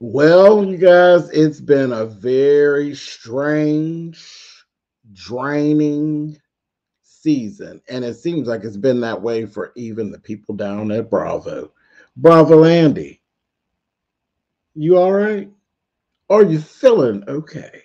Well, you guys, it's been a very strange, draining season. And it seems like it's been that way for even the people down at Bravo. Bravo Andy, you all right? Are you feeling okay?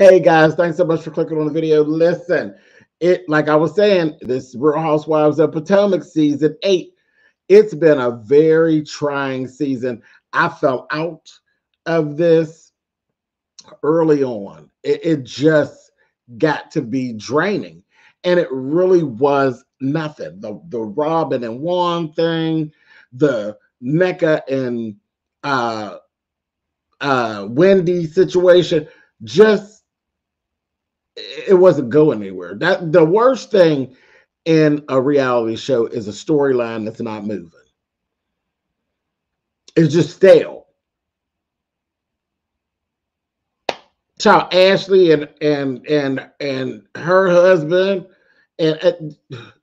Hey guys, thanks so much for clicking on the video. Listen, it like I was saying, this Real Housewives of Potomac season eight. It's been a very trying season. I fell out of this early on. It, it just got to be draining, and it really was nothing. The the Robyn and Juan thing, the Nneka and uh uh Wendy situation just it wasn't going anywhere. That the worst thing in a reality show is a storyline that's not moving. It's just stale. So Ashley and and and and her husband and, and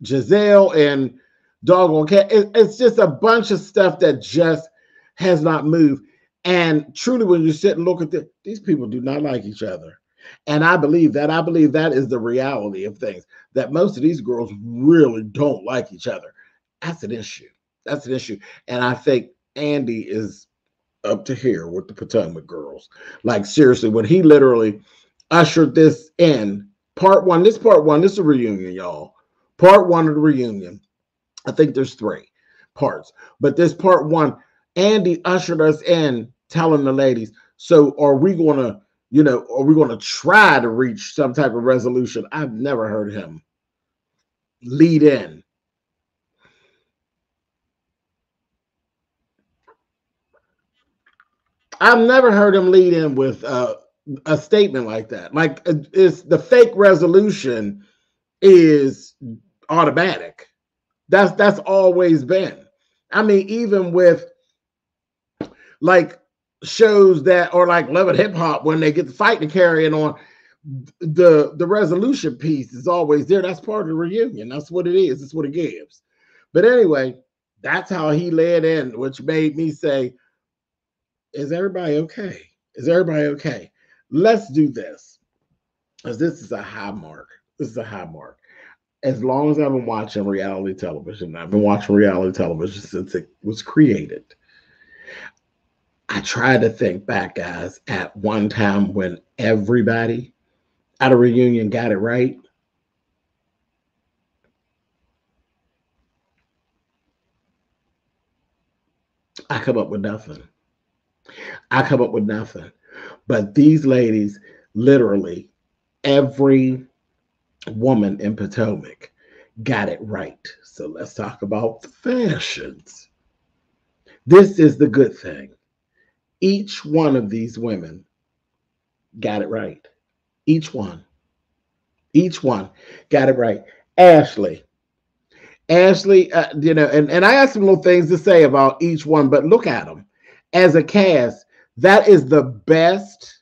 Gizelle and doggone cat. It, it's just a bunch of stuff that just has not moved. And truly, when you sit and look at the, these people, do not like each other. And I believe that. I believe that is the reality of things. That most of these girls really don't like each other. That's an issue. That's an issue. And I think Andy is up to here with the Potomac girls. Like seriously, when he literally ushered this in, part one. This part one. This is a reunion, y'all. Part one of the reunion. I think there's three parts, but this part one Andy ushered us in telling the ladies, so are we going to, you know, are we going to try to reach some type of resolution? I've never heard him lead in. I've never heard him lead in with uh, a statement like that. Like uh, it's the fake resolution is automatic. That's that's always been. I mean, even with like shows that are like Love and Hip Hop when they get the fight to carrying on, the the resolution piece is always there. That's part of the reunion. That's what it is. That's what it gives. But anyway, that's how he led in, which made me say, "Is everybody okay? Is everybody okay? Let's do this, because this is a high mark. This is a high mark." As long as I've been watching reality television, I've been watching reality television since it was created I try to think back, guys, at one time when everybody at a reunion got it right. I come up with nothing. I come up with nothing. But these ladies, literally, every woman in Potomac got it right. So let's talk about fashions. This is the good thing each one of these women got it right. Each one. Each one got it right. Ashley. Ashley, uh, you know, and, and I have some little things to say about each one, but look at them. As a cast, that is the best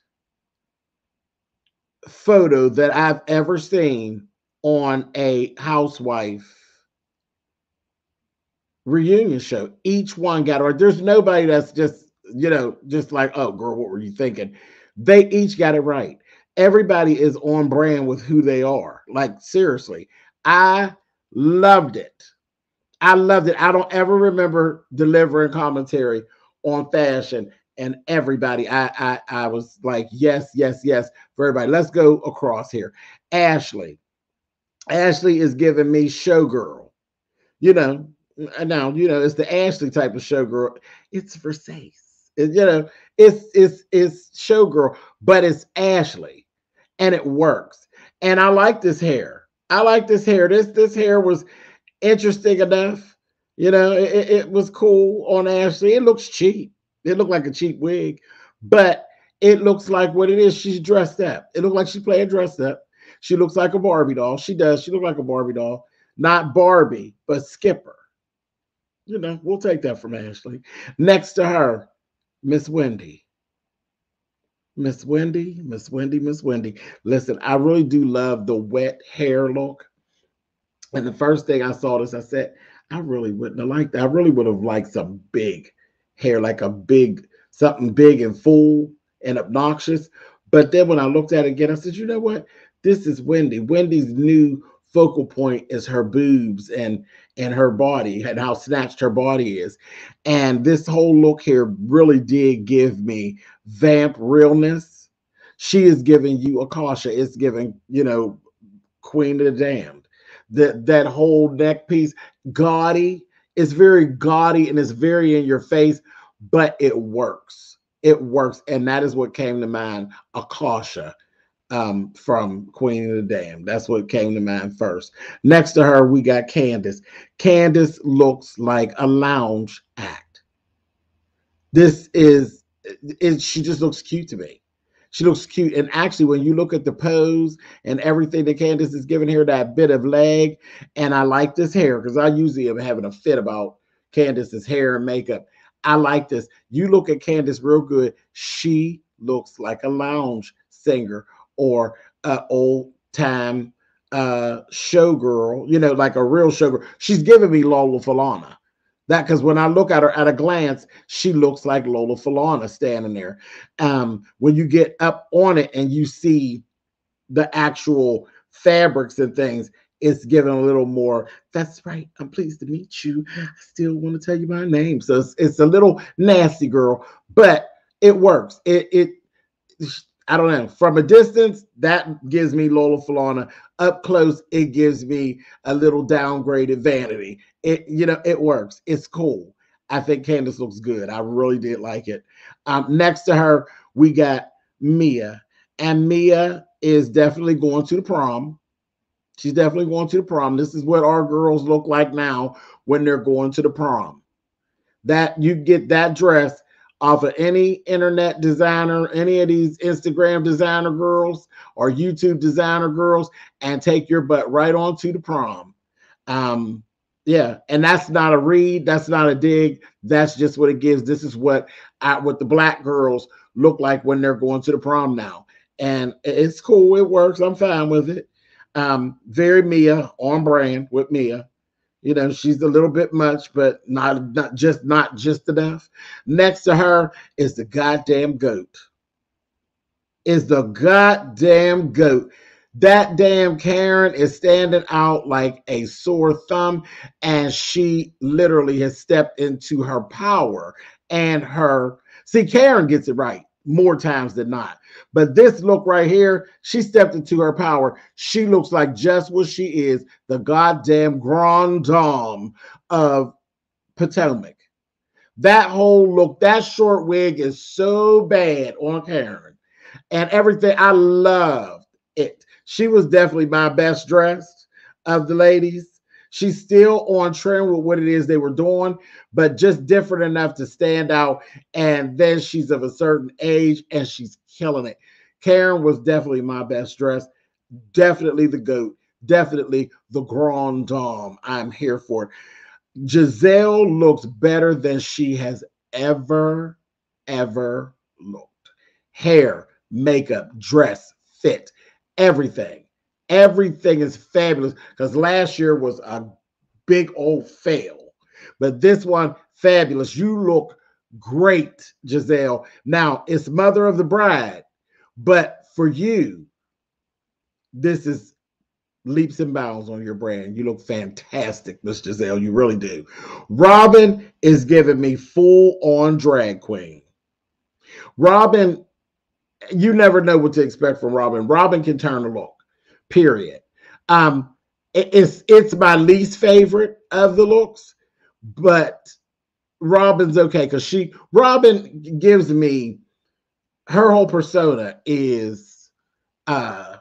photo that I've ever seen on a housewife reunion show. Each one got it right. There's nobody that's just you know, just like, oh, girl, what were you thinking? They each got it right. Everybody is on brand with who they are. Like, seriously, I loved it. I loved it. I don't ever remember delivering commentary on fashion and everybody. I I I was like, yes, yes, yes for everybody. Let's go across here. Ashley. Ashley is giving me showgirl. You know, now you know it's the Ashley type of showgirl. It's Versace you know, it's it's it's showgirl, but it's Ashley, and it works. And I like this hair. I like this hair. This this hair was interesting enough. You know, it, it was cool on Ashley. It looks cheap. It looked like a cheap wig, but it looks like what it is. She's dressed up. It looked like she's playing dressed up. She looks like a Barbie doll. She does. She looked like a Barbie doll. Not Barbie, but Skipper. You know, we'll take that from Ashley. Next to her, Miss Wendy. Miss Wendy, Miss Wendy, Miss Wendy. Listen, I really do love the wet hair look. And the first thing I saw this, I said, I really wouldn't have liked that. I really would have liked some big hair, like a big, something big and full and obnoxious. But then when I looked at it again, I said, you know what? This is Wendy. Wendy's new focal point is her boobs and and her body and how snatched her body is. And this whole look here really did give me vamp realness. She is giving you Akasha. It's giving, you know, Queen of the Damned. That that whole neck piece, gaudy. It's very gaudy and it's very in your face, but it works. It works. And that is what came to mind. Akasha um, from Queen of the Damned. That's what came to mind first. Next to her, we got Candiace. Candiace looks like a lounge act. This is, it, she just looks cute to me. She looks cute. And actually, when you look at the pose and everything that Candiace is giving her, that bit of leg, and I like this hair because I usually am having a fit about Candiace's hair and makeup. I like this. You look at Candiace real good. She looks like a lounge singer or an old time uh showgirl, you know, like a real showgirl. She's giving me Lola Falana. That because when I look at her at a glance, she looks like Lola Falana standing there. Um, when you get up on it and you see the actual fabrics and things, it's giving a little more. That's right. I'm pleased to meet you. I still want to tell you my name. So it's, it's a little nasty girl, but it works. It it I don't know. From a distance, that gives me Lola Falana. Up close, it gives me a little downgraded vanity. It, you know, it works. It's cool. I think Candiace looks good. I really did like it. Um, next to her, we got Mia. And Mia is definitely going to the prom. She's definitely going to the prom. This is what our girls look like now when they're going to the prom. That you get that dress off of any internet designer, any of these Instagram designer girls or YouTube designer girls, and take your butt right on to the prom. Um, yeah, and that's not a read, that's not a dig. That's just what it gives. This is what I, what the black girls look like when they're going to the prom now, and it's cool. It works. I'm fine with it. Um, very Mia on brand with Mia. You know, she's a little bit much, but not not just not just enough. Next to her is the goddamn goat. Is the goddamn goat. That damn Karen is standing out like a sore thumb, and she literally has stepped into her power and her. See, Karen gets it right more times than not. But this look right here, she stepped into her power. She looks like just what she is, the goddamn grand dame of Potomac. That whole look, that short wig is so bad on Karen. And everything, I loved it. She was definitely my best dressed of the ladies. She's still on trend with what it is they were doing, but just different enough to stand out. And then she's of a certain age and she's killing it. Karen was definitely my best dress. Definitely the GOAT. Definitely the Grand Dame. I'm here for it. Gizelle looks better than she has ever, ever looked. Hair, makeup, dress, fit, everything. Everything is fabulous because last year was a big old fail. But this one, fabulous. You look great, Gizelle. Now, it's Mother of the Bride, but for you, this is leaps and bounds on your brand. You look fantastic, Miss Gizelle. You really do. Robyn is giving me full on drag queen. Robyn, you never know what to expect from Robyn. Robyn can turn a look period. Um, it, it's it's my least favorite of the looks, but Robyn's okay because she Robyn gives me her whole persona is uh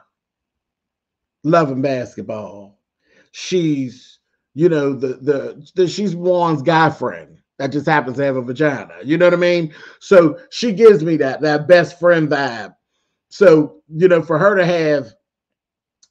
loving basketball. She's you know the, the the she's Juan's guy friend that just happens to have a vagina. You know what I mean? So she gives me that that best friend vibe. So you know, for her to have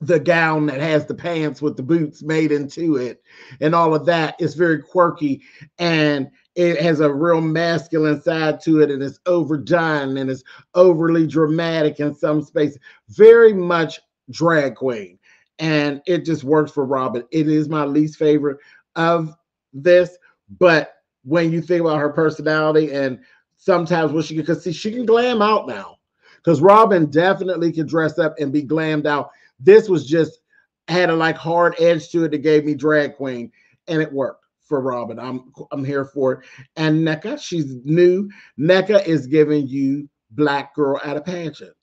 the gown that has the pants with the boots made into it and all of that is very quirky and it has a real masculine side to it and it's overdone and it's overly dramatic in some space very much drag queen. And it just works for Robyn. It is my least favorite of this but when you think about her personality and sometimes what she can because see she can glam out now. Because Robyn definitely can dress up and be glammed out this was just had a like hard edge to it that gave me drag queen, and it worked for Robyn. I'm I'm here for it. And Nneka, she's new. Nneka is giving you black girl at a pageant.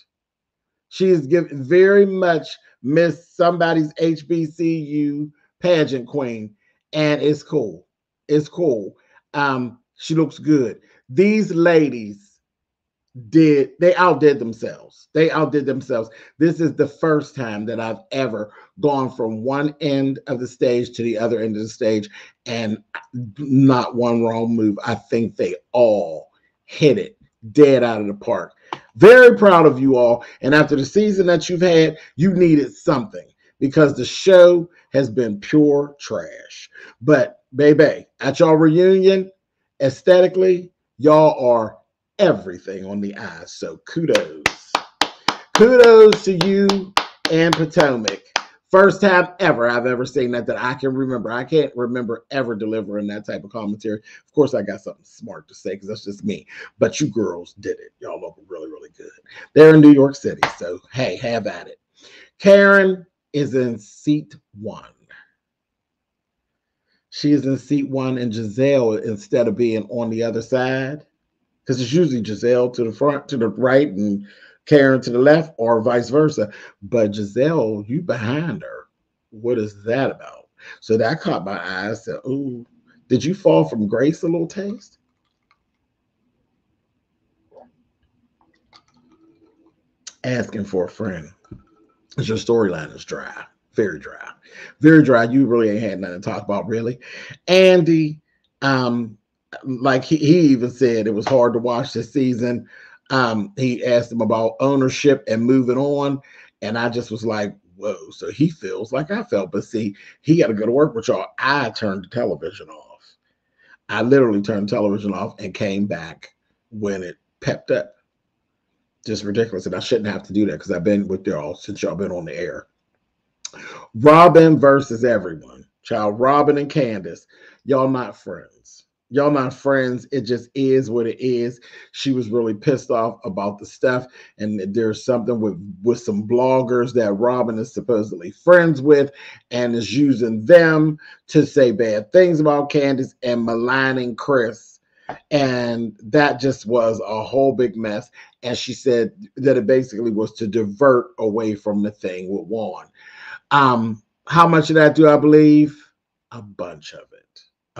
She is giving very much miss somebody's HBCU pageant queen, and it's cool. It's cool. Um, she looks good. These ladies did they outdid themselves. They outdid themselves. This is the first time that I've ever gone from one end of the stage to the other end of the stage and not one wrong move. I think they all hit it dead out of the park. Very proud of you all. And after the season that you've had, you needed something because the show has been pure trash. But baby, at y'all reunion, aesthetically, y'all are everything on the eyes. So kudos. Kudos to you and Potomac. First time ever I've ever seen that that I can remember. I can't remember ever delivering that type of commentary. Of course, I got something smart to say because that's just me. But you girls did it. Y'all look really, really good. They're in New York City. So hey, have at it. Karen is in seat one. She is in seat one, and Gizelle, instead of being on the other side, because it's usually Gizelle to the front, to the right, and Karen to the left, or vice versa. But Gizelle, you behind her. What is that about? So that caught my eye. I said, "Ooh, did you fall from grace a little taste?" Asking for a friend. Your storyline is dry, very dry, very dry. You really ain't had nothing to talk about, really. Andy, um, like he, he even said it was hard to watch this season. Um, he asked him about ownership and moving on, and I just was like, "Whoa!" So he feels like I felt, but see, he got to go to work with y'all. I turned the television off. I literally turned the television off and came back when it pepped up. Just ridiculous, and I shouldn't have to do that because I've been with y'all since y'all been on the air. Robyn versus everyone. Child Robyn and Candiace, y'all not friends y'all my friends. It just is what it is. She was really pissed off about the stuff, and there's something with with some bloggers that Robyn is supposedly friends with, and is using them to say bad things about Candiace and maligning Chris. And that just was a whole big mess. And she said that it basically was to divert away from the thing with Juan. Um, how much of that do I believe? A bunch of it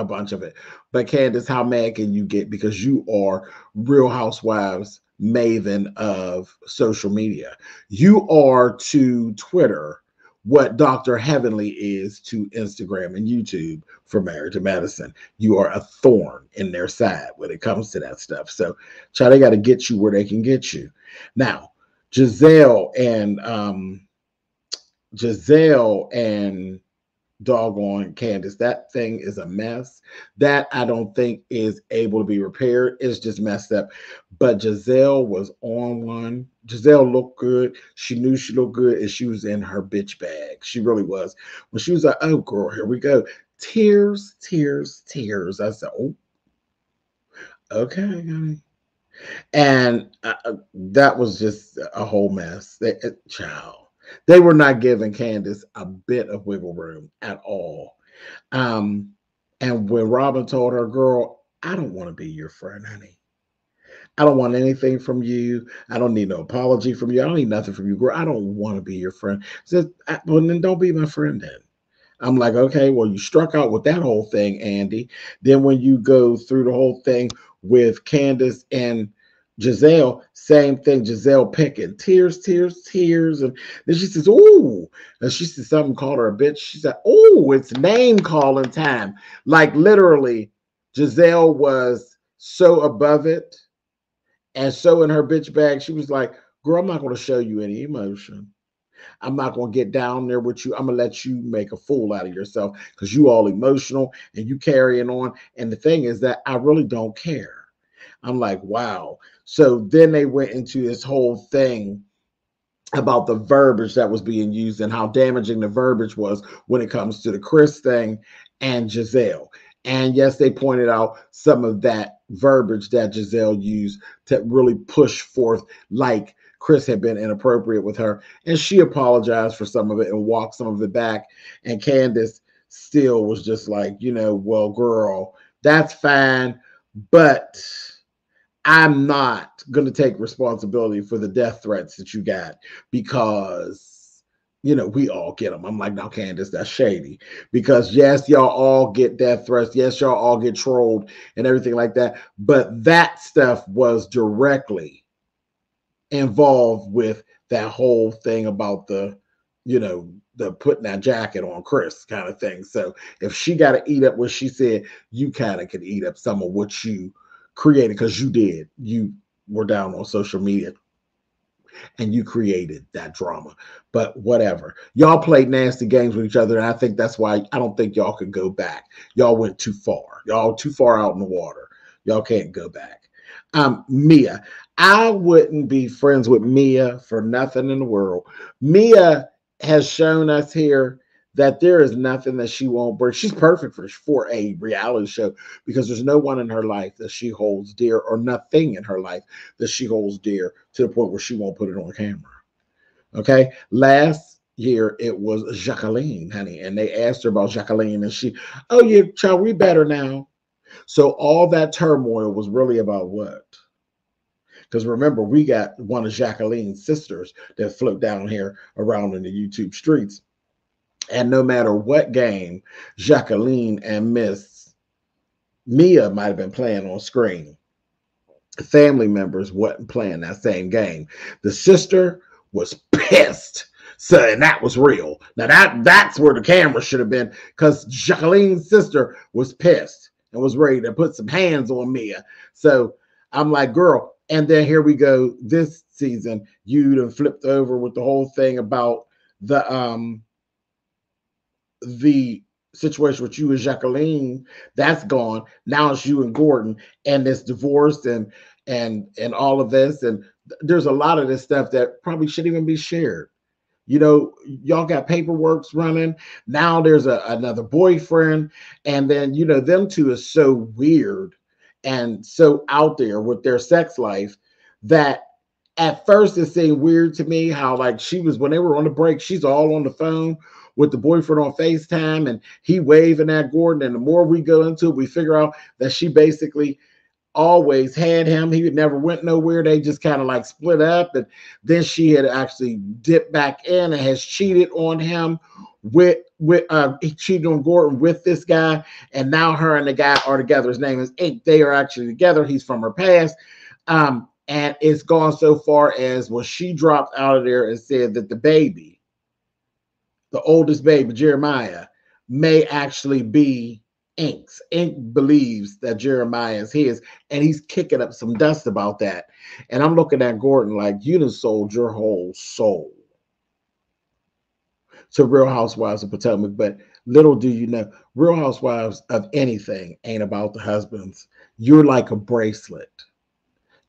a bunch of it. But Candiace, how mad can you get because you are Real Housewives maven of social media? You are to Twitter what Dr. Heavenly is to Instagram and YouTube for Married to Medicine. You are a thorn in their side when it comes to that stuff. So, child, they got to get you where they can get you. Now, Gizelle and um, Gizelle and doggone Candiace. That thing is a mess. That I don't think is able to be repaired. It's just messed up. But Gizelle was on one. Gizelle looked good. She knew she looked good and she was in her bitch bag. She really was. When she was like, oh girl, here we go. Tears, tears, tears. I said, oh, okay, And uh, uh, that was just a whole mess. Child they were not giving Candiace a bit of wiggle room at all. Um, and when Robyn told her, girl, I don't want to be your friend, honey. I don't want anything from you. I don't need no apology from you. I don't need nothing from you, girl. I don't want to be your friend. Says, well, then don't be my friend then. I'm like, okay, well, you struck out with that whole thing, Andy. Then when you go through the whole thing with Candiace and Gizelle, same thing. Gizelle picking tears, tears, tears. And then she says, Ooh. And she said something called her a bitch. She said, Oh, it's name calling time. Like literally, Gizelle was so above it and so in her bitch bag. She was like, Girl, I'm not going to show you any emotion. I'm not gonna get down there with you. I'm gonna let you make a fool out of yourself because you all emotional and you carrying on. And the thing is that I really don't care. I'm like, wow. So then they went into this whole thing about the verbiage that was being used and how damaging the verbiage was when it comes to the Chris thing and Gizelle. And yes, they pointed out some of that verbiage that Gizelle used to really push forth, like Chris had been inappropriate with her. And she apologized for some of it and walked some of it back. And Candiace still was just like, you know, well, girl, that's fine. But I'm not going to take responsibility for the death threats that you got because, you know, we all get them. I'm like, now, Candiace, that's shady because, yes, y'all all get death threats. Yes, y'all all get trolled and everything like that. But that stuff was directly involved with that whole thing about the, you know, the putting that jacket on Chris kind of thing. So if she got to eat up what she said, you kind of could eat up some of what you created because you did. You were down on social media and you created that drama. But whatever. Y'all played nasty games with each other. And I think that's why I don't think y'all could go back. Y'all went too far. Y'all too far out in the water. Y'all can't go back. Um, Mia. I wouldn't be friends with Mia for nothing in the world. Mia has shown us here that there is nothing that she won't bring. She's perfect for, for a reality show because there's no one in her life that she holds dear or nothing in her life that she holds dear to the point where she won't put it on camera. Okay. Last year it was Jacqueline, honey, and they asked her about Jacqueline and she, oh, yeah, child, we better now. So all that turmoil was really about what? Because remember, we got one of Jacqueline's sisters that float down here around in the YouTube streets and no matter what game Jacqueline and Miss Mia might have been playing on screen, family members wasn't playing that same game. The sister was pissed. So and that was real. Now that that's where the camera should have been because Jacqueline's sister was pissed and was ready to put some hands on Mia. So I'm like, girl, and then here we go. This season, you'd have flipped over with the whole thing about the um the situation with you and Jacqueline, that's gone. Now it's you and Gordon, and this divorce and and and all of this, and there's a lot of this stuff that probably shouldn't even be shared. You know, y'all got paperwork's running. Now there's a, another boyfriend, and then you know them two is so weird and so out there with their sex life that at first it seemed weird to me how like she was when they were on the break, she's all on the phone with the boyfriend on FaceTime and he waving at Gordon. And the more we go into it, we figure out that she basically always had him. He never went nowhere. They just kind of like split up. And then she had actually dipped back in and has cheated on him with with uh he cheated on Gordon with this guy. And now her and the guy are together. His name is Ink. They are actually together. He's from her past. Um, and it's gone so far as well, she dropped out of there and said that the baby the oldest baby, Jeremiah, may actually be Ink's. Ink believes that Jeremiah is his, and he's kicking up some dust about that. And I'm looking at Gordon like, you done sold your whole soul to Real Housewives of Potomac. But little do you know, Real Housewives of anything ain't about the husbands. You're like a bracelet.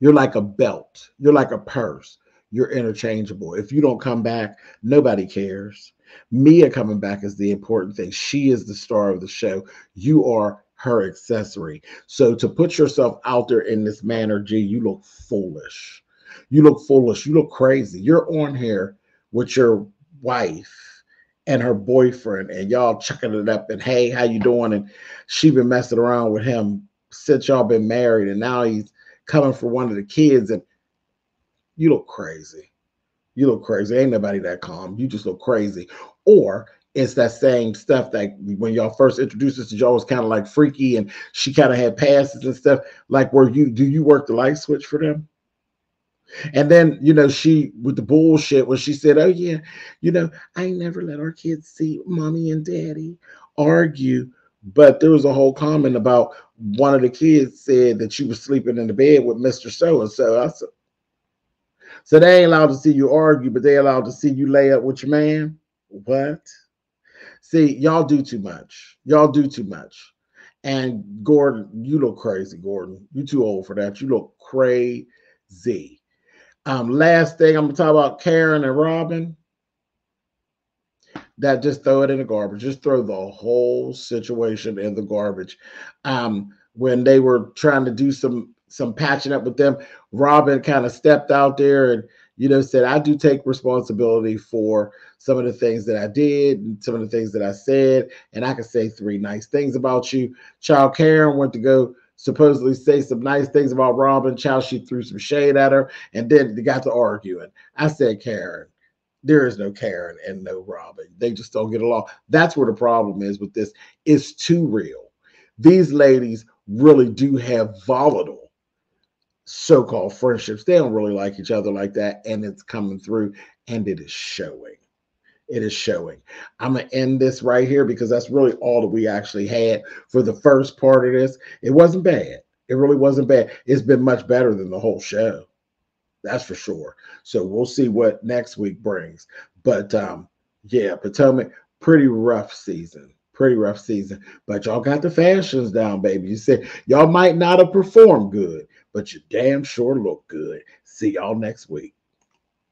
You're like a belt. You're like a purse. You're interchangeable. If you don't come back, nobody cares. Mia coming back is the important thing. She is the star of the show. You are her accessory. So to put yourself out there in this manner, G, you look foolish. You look foolish. You look crazy. You're on here with your wife and her boyfriend, and y'all chucking it up. And hey, how you doing? And she been messing around with him since y'all been married, and now he's coming for one of the kids, and you look crazy you look crazy. Ain't nobody that calm. You just look crazy. Or it's that same stuff that when y'all first introduced us to y'all was kind of like freaky and she kind of had passes and stuff. Like, where you do you work the light switch for them? And then, you know, she with the bullshit when she said, Oh, yeah, you know, I never let our kids see mommy and daddy argue. But there was a whole comment about one of the kids said that she was sleeping in the bed with Mr. So and so. I said, So they ain't allowed to see you argue, but they allowed to see you lay up with your man. What? See, y'all do too much. Y'all do too much. And Gordon, you look crazy, Gordon. You too old for that. You look crazy. Um, last thing I'm gonna talk about Karen and Robyn. That just throw it in the garbage. Just throw the whole situation in the garbage. Um, when they were trying to do some some patching up with them, Robyn kind of stepped out there and you know said, "I do take responsibility for some of the things that I did and some of the things that I said, and I can say three nice things about you." Child Karen went to go supposedly say some nice things about Robyn. Child, she threw some shade at her, and then they got to arguing. I said, Karen, there is no Karen and no Robyn. They just don't get along. That's where the problem is with this. It's too real. These ladies really do have volatile so-called friendships. They don't really like each other like that, and it's coming through, and it is showing. It is showing. I'm gonna end this right here because that's really all that we actually had for the first part of this. It wasn't bad. It really wasn't bad. It's been much better than the whole show. That's for sure. So we'll see what next week brings. But um, yeah, Potomac, pretty rough season. Pretty rough season. But y'all got the fashions down, baby. You said y'all might not have performed good, but you damn sure look good. See y'all next week.